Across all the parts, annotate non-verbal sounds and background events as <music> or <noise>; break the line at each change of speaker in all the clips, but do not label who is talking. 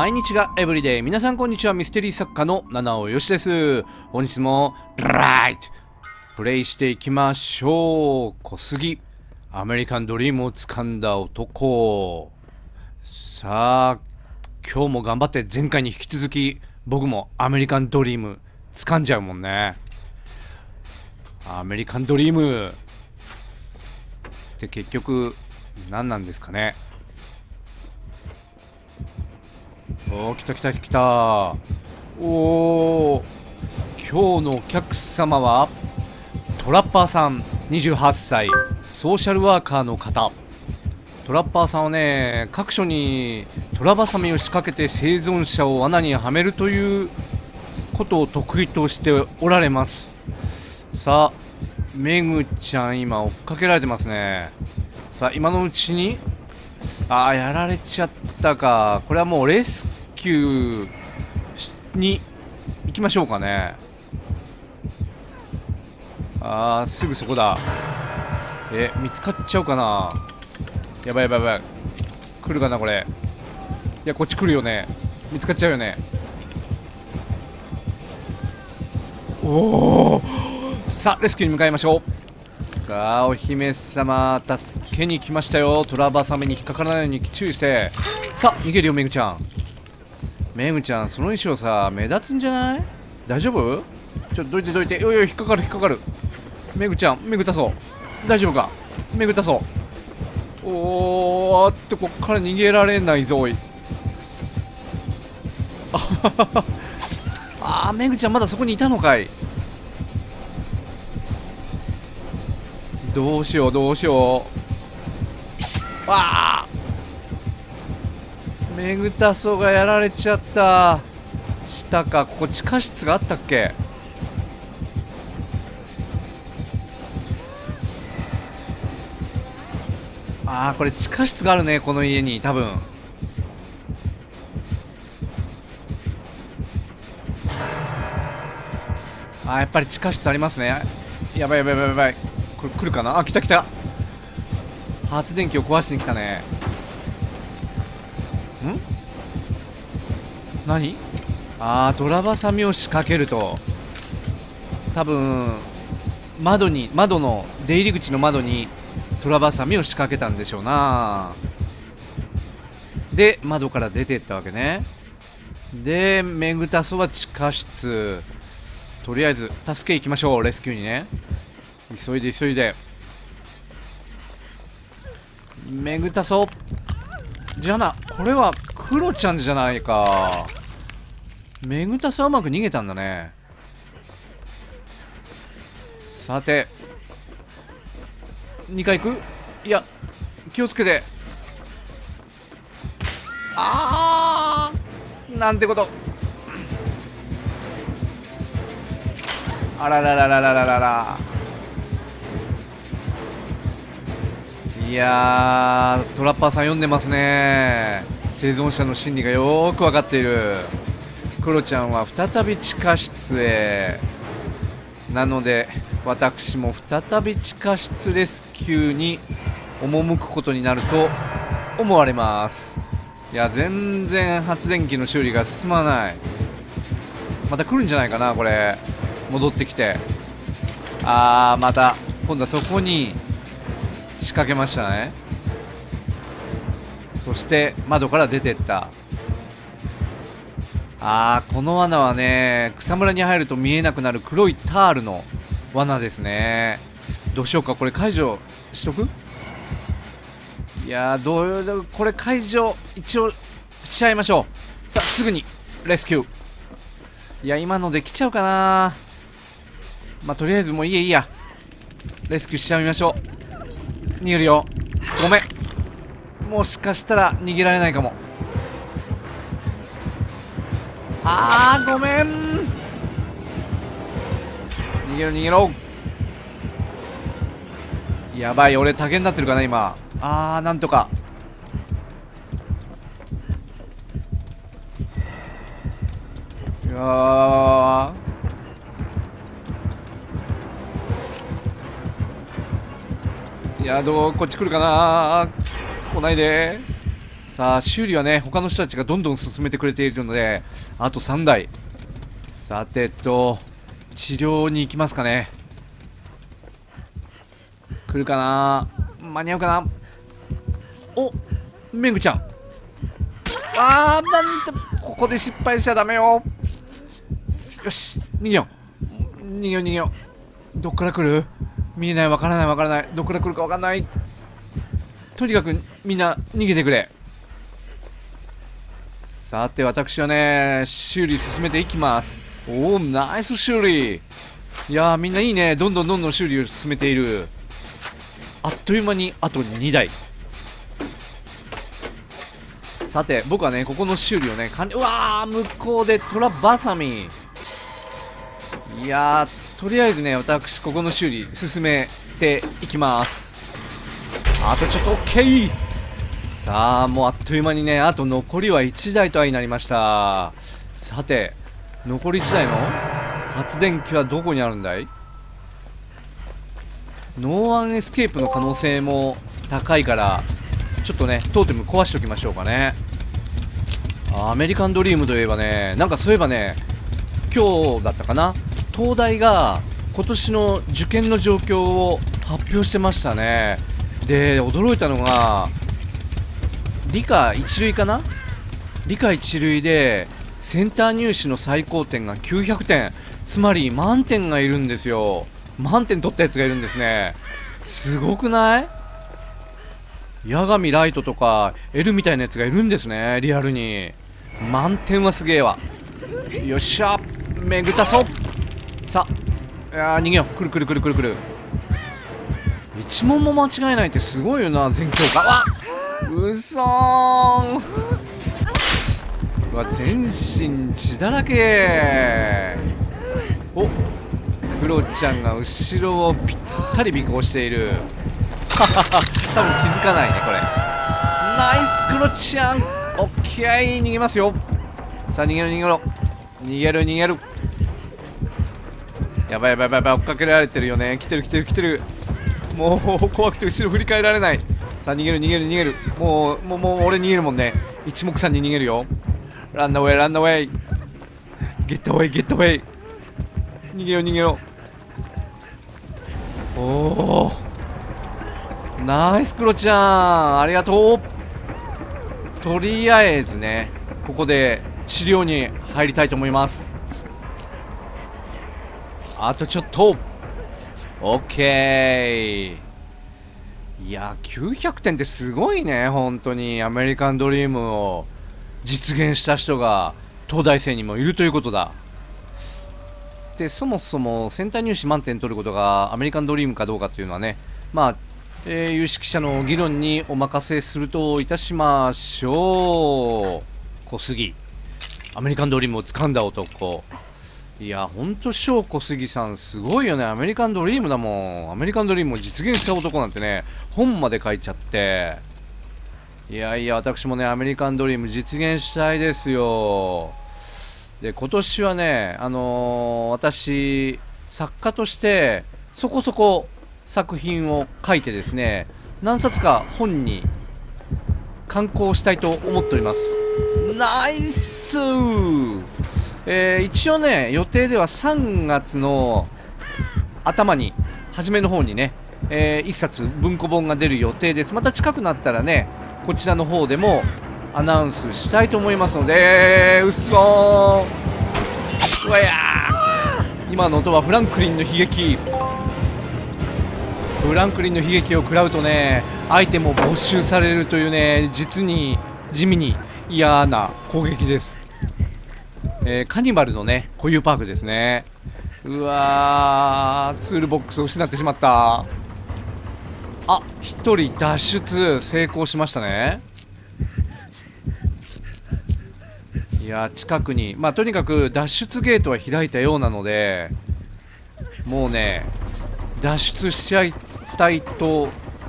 毎日がエブリデイ皆さんこんにちは。ミステリー作家の七尾よしです。本日もライトプレイしていきましょう。小杉。アメリカンドリームを掴んだ男。さあ今日も頑張って前回に引き続き僕もアメリカンドリーム掴んじゃうもんね。アメリカンドリーム。って結局何なんですかね。おー来た来た来た。おお今日のお客様はトラッパーさん28歳ソーシャルワーカーの方。トラッパーさんはね各所にトラバサミを仕掛けて生存者を罠にはめるということを得意としておられます。さあメグちゃん今追っかけられてますね。さあ今のうちにああやられちゃったか。これはもうレスキューに行きましょうかね。あーすぐそこだ。え見つかっちゃうかな。やばいやばいやばい。来るかなこれ。いやこっち来るよね。見つかっちゃうよね。おおさあレスキューに向かいましょう。さあお姫様助けに来ましたよ。トラバサメに引っかからないように注意して。さあ逃げるよめぐちゃん。めぐちゃんその衣装さ目立つんじゃない？大丈夫？ちょっとどいてどいて。よいよ引っかかる引っかかる。めぐちゃんめぐたそう。大丈夫か？めぐたそう。おーっとこっから逃げられないぞおい。あははあめぐちゃんまだそこにいたのかい。どうしようどうしよう。わあめぐたそがやられちゃった。下か。ここ地下室があったっけ？ああこれ地下室があるねこの家に多分。あーやっぱり地下室ありますね。やばいやばいやばいやばい。これ来るかな？あ来た来た。発電機を壊しに来たね。何？ああドラバサミを仕掛けると多分窓に窓の出入り口の窓にトラバサミを仕掛けたんでしょうな。で窓から出てったわけね。でメグタソは地下室。とりあえず助け行きましょうレスキューにね。急いで急いで。メグタソ。じゃなこれはクロちゃんじゃないか。メグタソはうまく逃げたんだね。さて2回行く？いや気をつけて。あーなんてこと。あらららららららら。いやトラッパーさん読んでますね。生存者の心理がよく分かっている。クロちゃんは再び地下室へなので私も再び地下室レスキューに赴くことになると思われます。いや全然発電機の修理が進まない。また来るんじゃないかなこれ。戻ってきて。あーまた今度はそこに仕掛けましたね。そして窓から出てった。あーこの罠はね草むらに入ると見えなくなる黒いタールの罠ですね。どうしようかこれ解除しとく？いやーどうこれ解除一応しちゃいましょう。さあすぐにレスキュー。いや今ので来ちゃうかな。まあとりあえずもういいやいいや。レスキューしちゃいましょう。逃げるよ。ごめん。もしかしたら逃げられないかも。あーごめん。逃げろ逃げろ。やばい俺竹になってるかな今。あーなんとか。いやー。いやどうこっち来るかな来ないで。さあ修理はね他の人たちがどんどん進めてくれているのであと3台。さてと治療に行きますかね。来るかな？間に合うかな？おめぐちゃん。あーなんてここで失敗しちゃダメよ。よし逃げよう。逃げよう逃げよう。どっから来る？見えないわからないわからない。どっから来るかわかんない。とにかくみんな逃げてくれ。さて私はね修理進めていきます。おおナイス修理。いやーみんないいね。どんどんどんどん修理を進めている。あっという間にあと2台。さて僕はねここの修理をね完了。うわー向こうでトラバサミ。いやーとりあえずね私ここの修理進めていきます。あとちょっと OK さあもうあっという間にねあと残りは1台とはになりました。さて残り1台の発電機はどこにあるんだい？ No One Escape の可能性も高いからちょっとねトーテム壊しておきましょうかね。アメリカンドリームといえばねなんかそういえばね今日だったかな？東大が今年の受験の状況を発表してましたね。で驚いたのが理科一類かな？理科一類でセンター入試の最高点が900点。つまり満点がいるんですよ。満点取ったやつがいるんですね。すごくない？八神ライトとか L みたいなやつがいるんですねリアルに。満点はすげえわ。よっしゃめぐたそ。うさあいや逃げよう。くるくるくるくるくる。一問も間違えないってすごいよな全教科。わっ！うそーんうわ全身血だらけ。おクロちゃんが後ろをぴったり尾行している。<laughs> 多分気づかないねこれ。ナイスクロちゃん。オッケー逃げますよ。さあ逃げろ逃げろ。逃げる逃げる。やばいやばいやばい。追っかけられてるよね。来てる来てる来てる。もう怖くて後ろ振り返られない。さあ逃げる逃げる逃げる。もうもうもう俺逃げるもんね。一目散に逃げるよ。ランダウェイランダウェイゲットウェイゲットウェイ逃げよ逃げよおおナイスクロちゃん。ありがとう。とりあえずねここで治療に入りたいと思います。あとちょっと。OK いや900点ってすごいね本当に。アメリカンドリームを実現した人が東大生にもいるということだ。でそもそもセンター入試満点取ることがアメリカンドリームかどうかというのはねまあ、えー有識者の議論にお任せするといたしましょう。小杉。アメリカンドリームを掴んだ男。いやほんと翔小杉さんすごいよね。アメリカンドリームだもん。アメリカンドリームを実現した男なんてね本まで書いちゃって。いやいや私もねアメリカンドリーム実現したいですよ。で今年はねあのー私作家としてそこそこ作品を書いてですね何冊か本に刊行したいと思っております。ナイス！えー一応ね予定では3月の頭に初めの方にね、え1冊文庫本が出る予定です。また近くなったらねこちらの方でもアナウンスしたいと思いますのでうっそー。うわやー。今の音はフランクリンの悲劇。フランクリンの悲劇を食らうとねアイテムを没収されるというね実に地味に嫌な攻撃です、えーカニバルのね固有パークですね。うわーツールボックスを失ってしまった。あ一人脱出成功しましたね。いや近くに。まあとにかく脱出ゲートは開いたようなのでもうね脱出しちゃいたいと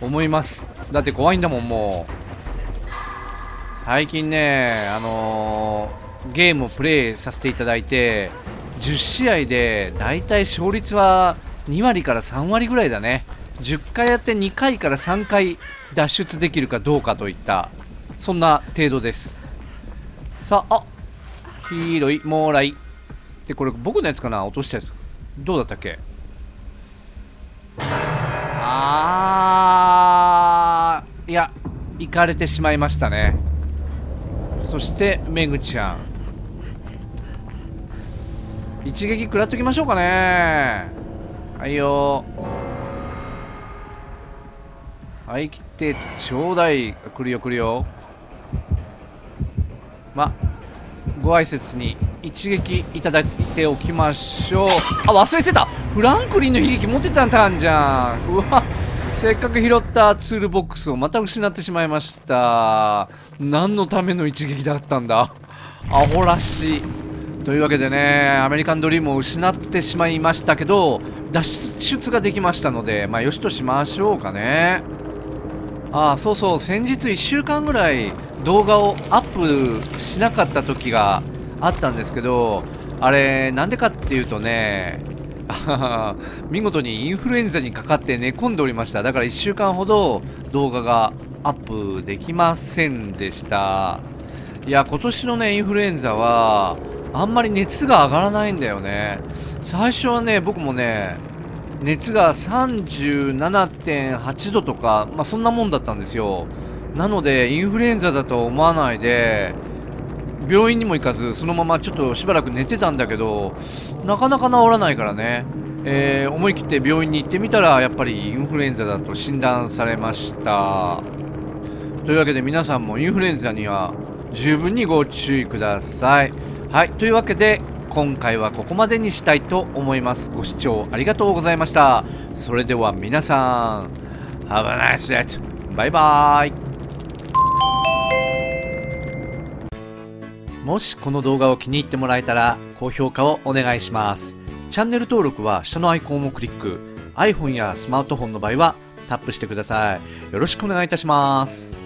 思います。だって怖いんだもんもう。最近ねあのーゲームをプレイさせていただいて10試合でだいたい勝率は2割から3割ぐらいだね。10回やって2回から3回脱出できるかどうかといったそんな程度です。さああ黄色いもう来。でこれ僕のやつかな？落としたやつ。どうだったっけ？あーいや行かれてしまいましたね。そしてめぐちゃん。一撃食らっときましょうかね。はいよ。はい来てちょうだい。来るよ来るよ。まご挨拶に一撃いただいておきましょう。あ忘れてた。フランクリンの悲劇持ってたんじゃんうわ。せっかく拾ったツールボックスをまた失ってしまいました。何のための一撃だったんだ。アホらしい。というわけでねアメリカンドリームを失ってしまいましたけど脱出ができましたのでまあよしとしましょうかね。ああそうそう先日1週間ぐらい動画をアップしなかった時があったんですけどあれなんでかっていうとね <laughs> 見事にインフルエンザにかかって寝込んでおりました。だから1週間ほど動画がアップできませんでした。いや今年のねインフルエンザはあんまり熱が上がらないんだよね。最初はね僕もね熱が37.8度とか、まあ、そんなもんだったんですよ。なのでインフルエンザだと思わないで病院にも行かずそのままちょっとしばらく寝てたんだけどなかなか治らないからね、えー、思い切って病院に行ってみたらやっぱりインフルエンザだと診断されました。というわけで皆さんもインフルエンザには十分にご注意ください。はいというわけで今回はここまでにしたいと思います。ご視聴ありがとうございました。それでは皆さん Have a nice day バイバーイ。もしこの動画を気に入ってもらえたら高評価をお願いします。チャンネル登録は下のアイコンをクリック。iPhone やスマートフォンの場合はタップしてください。よろしくお願いいたします。